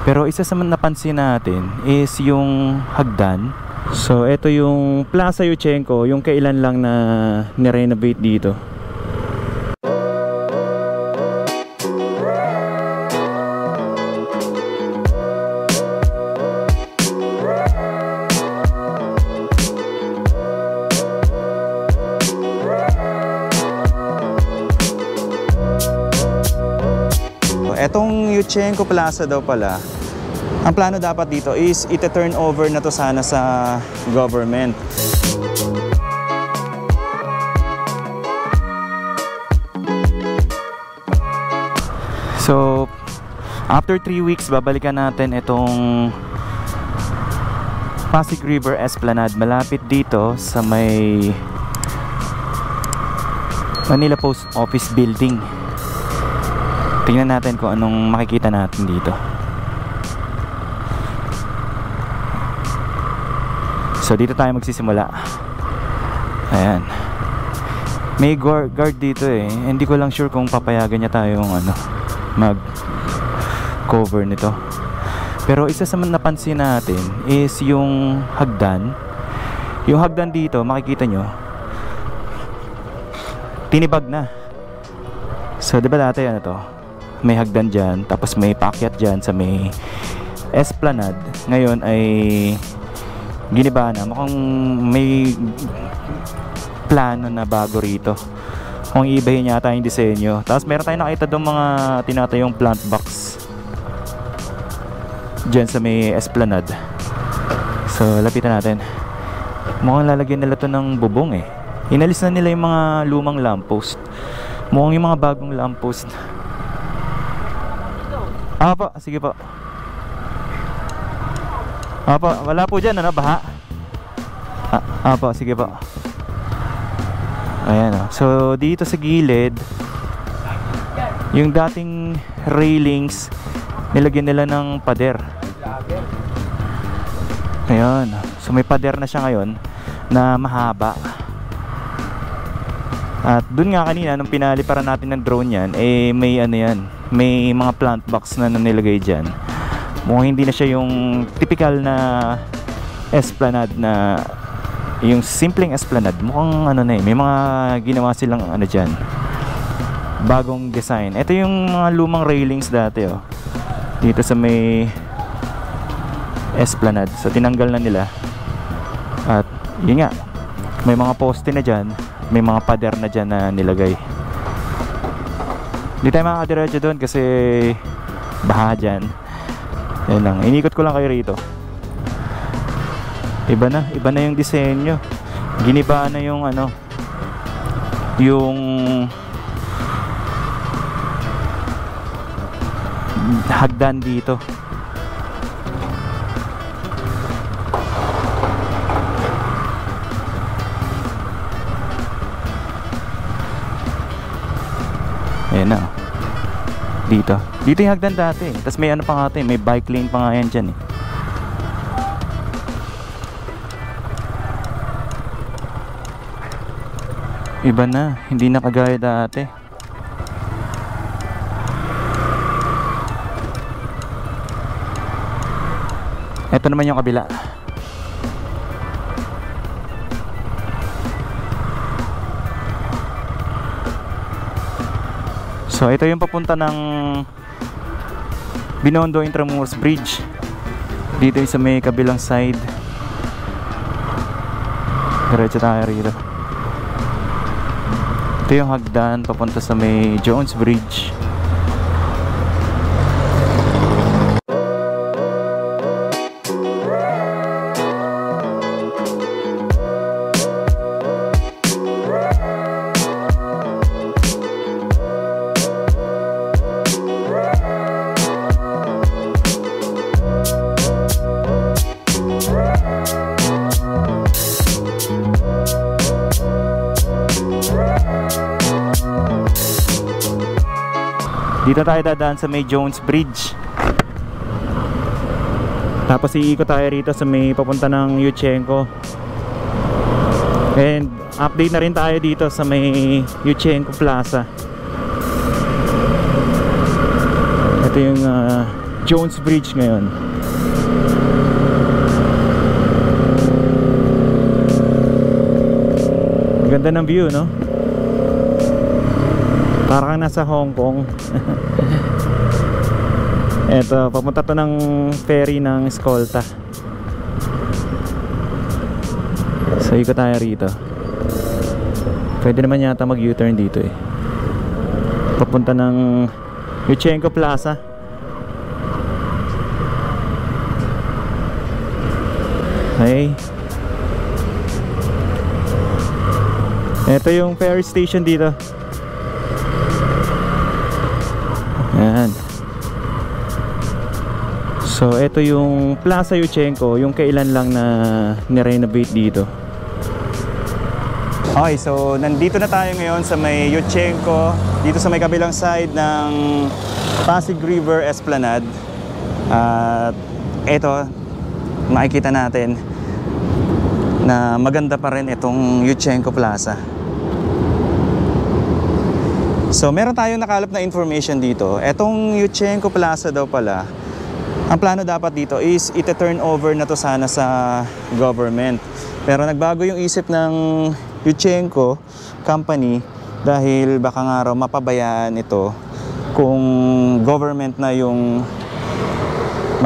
Pero isa sa napansin natin is yung hagdan. So ito yung Plaza Yuchenko, yung kailan lang na ni-renovate dito. Etong Yuchenko Plaza daw pala, ang plano dapat dito is ite-turn over na to sana sa government. So, after 3 weeks, babalikan natin itong Pasig River Esplanade. Malapit dito sa may Manila Post Office Building. Tingnan natin kung anong makikita natin dito. So dito tayo magsisimula. Ayan. May guard, guard dito eh. Hindi ko lang sure kung papayagan niya tayong ano mag cover nito. Pero isa sa napansin natin is yung hagdan. Yung hagdan dito, makikita nyo, tinibag na. So, di ba dati ano to? May hagdan dyan, tapos may pakyat dyan sa may esplanade. Ngayon ay giniba na. Mukhang may plano na bago rito. Kung iibahin yata yung disenyo. Tapos meron tayong nakita doon mga tinatayong plant box. Diyan sa may esplanade. So, lapitan natin. Mukhang lalagyan nila to ng bubong eh. Inalis na nila yung mga lumang lamppost. Mukhang yung mga bagong lamppost. Ah po, sige po. Ah po, wala po dyan, ano, baha? Ah, ah po, sige po. Ayan o. So, dito sa gilid, yung dating railings, nilagyan nila ng pader. Ayan. So, may pader na siya ngayon na mahaba. At dun nga kanina, nung pinaliparan natin ng drone yan, eh may ano yan, may mga plant box na nilagay dyan. Mukhang hindi na siya yung typical na esplanade na yung simpleng esplanade. Mukhang ano na eh, may mga ginawa silang ano dyan. Bagong design. Ito yung mga lumang railings dati oh. Dito sa may esplanade. So tinanggal na nila. At yun nga, may mga poste na dyan may mga pader na dyan na nilagay hindi tayo makakadiretso doon kasi baha dyan. Yan lang, inikot ko lang kayo rito. Iba na, iba na yung disenyo. Giniba na yung ano yung hagdan dito Ayan na. Dito. Dito yung hagdan dati. Tapos may ano pa nga ito eh. May bike lane pa nga yan dyan eh. Iba na. Hindi na kagaya dati. Ito naman yung kabila. So ito yung papunta ng Binondo Intramuros Bridge. Dito yung sa may kabilang side. Diretso tayo rito. Ito yung hagdan papunta sa may Jones Bridge. Dito tayo dadaan sa may Jones Bridge. Tapos iikot tayo rito sa may papunta ng Yuchenko. And update na rin tayo dito sa may Yuchenko Plaza. Ito yung uh, Jones Bridge ngayon. Ganda ng view, no? Parang nasa Hong Kong. Eto, papunta to ng ferry ng Escolta. So, ikot tayo rito. Pwede naman yata mag U-turn dito eh. Papunta ng Yuchenko Plaza. Okay. Ito yung ferry station dito. Ayan. So, ito yung Plaza Yuchenko, yung kailan lang na ni-renovate dito. Okay, so nandito na tayo ngayon sa may Yuchenko, dito sa may kabilang side ng Pasig River Esplanade. At ito, makikita natin na maganda pa rin itong Yuchenko Plaza. So, meron tayong nakalap na information dito. Etong Yuchenko Plaza daw pala, ang plano dapat dito is ite-turn over na to sana sa government. Pero nagbago yung isip ng Yuchenko company dahil baka nga raw mapabayaan ito kung government na yung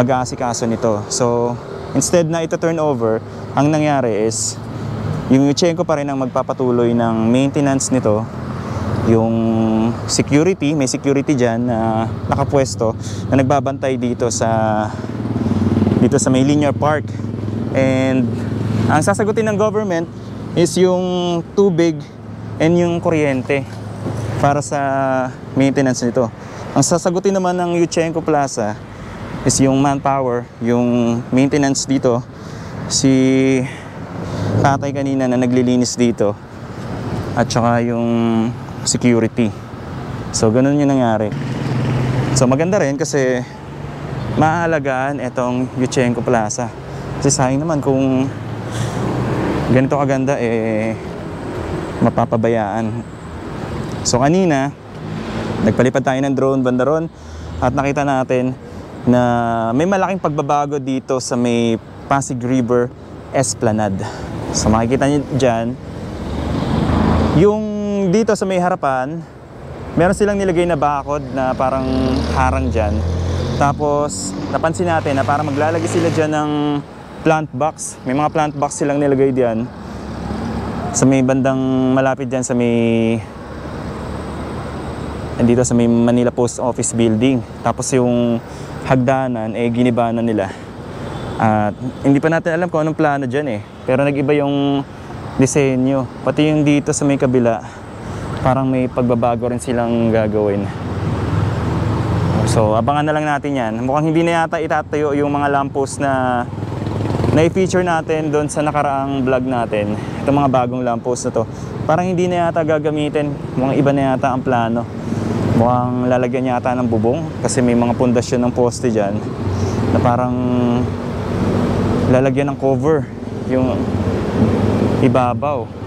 mag-aasikaso nito. So, instead na ito turn over, ang nangyari is yung Yuchenko pa rin ang magpapatuloy ng maintenance nito yung security, may security dyan na nakapwesto na nagbabantay dito sa dito sa may park. And ang sasagutin ng government is yung tubig and yung kuryente para sa maintenance nito. Ang sasagutin naman ng Yuchenko Plaza is yung manpower yung maintenance dito. Si tatay kanina na naglilinis dito. At saka yung security. So, ganun yung nangyari. So, maganda rin kasi maalagaan itong Yuchenko Plaza. Kasi sayang naman kung ganito kaganda, eh, mapapabayaan. So, kanina, nagpalipad tayo ng drone banda ron at nakita natin na may malaking pagbabago dito sa may Pasig River Esplanade. So, makikita niyo dyan, yung dito sa may harapan, meron silang nilagay na bakod na parang harang dyan. Tapos, napansin natin na parang maglalagay sila dyan ng plant box. May mga plant box silang nilagay dyan. Sa may bandang malapit dyan sa may... Dito sa may Manila Post Office Building. Tapos yung hagdanan, eh giniba na nila. At hindi pa natin alam kung anong plano dyan eh. Pero nag-iba yung disenyo. Pati yung dito sa may kabila, parang may pagbabago rin silang gagawin. So, abangan na lang natin yan. Mukhang hindi na yata itatayo yung mga lamppost na na-feature natin doon sa nakaraang vlog natin. Itong mga bagong lamppost na to. Parang hindi na yata gagamitin. Mukhang iba na yata ang plano. Mukhang lalagyan yata ng bubong kasi may mga pundasyon ng poste dyan na parang lalagyan ng cover yung ibabaw.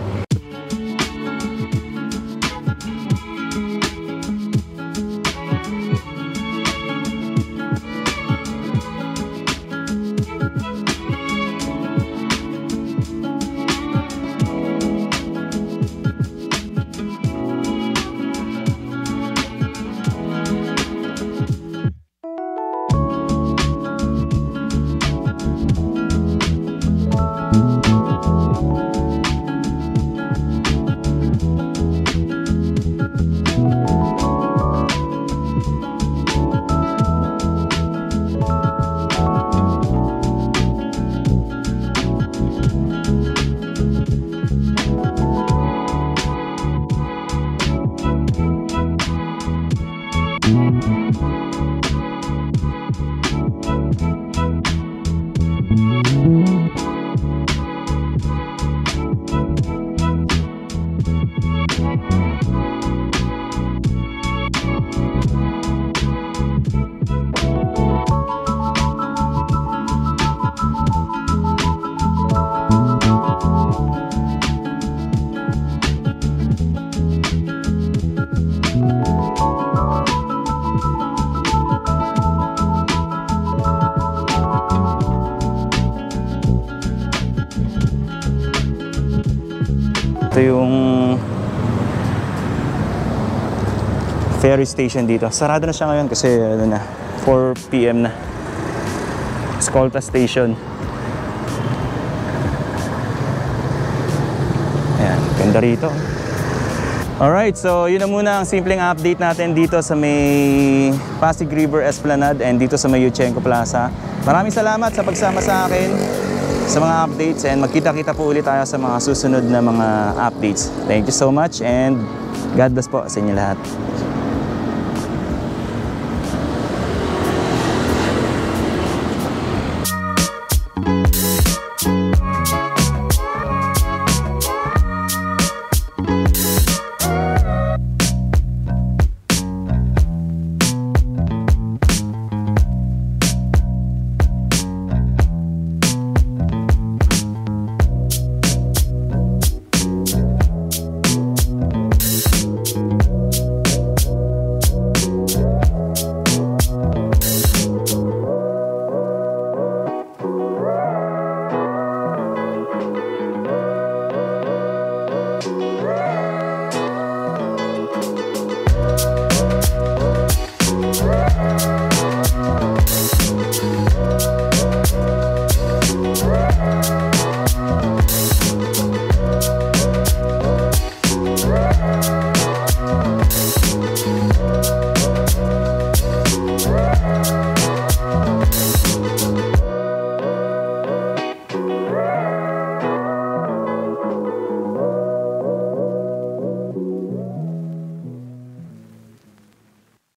Ito yung ferry station dito. Sarado na siya ngayon kasi ano na, 4 p.m. na. Escolta Station. Ayan, ganda rito. Alright, so yun na muna ang simpleng update natin dito sa may Pasig River Esplanade and dito sa may Yuchenko Plaza. Maraming salamat sa pagsama sa akin sa mga updates and magkita-kita po ulit tayo sa mga susunod na mga updates. Thank you so much and God bless po sa inyo lahat.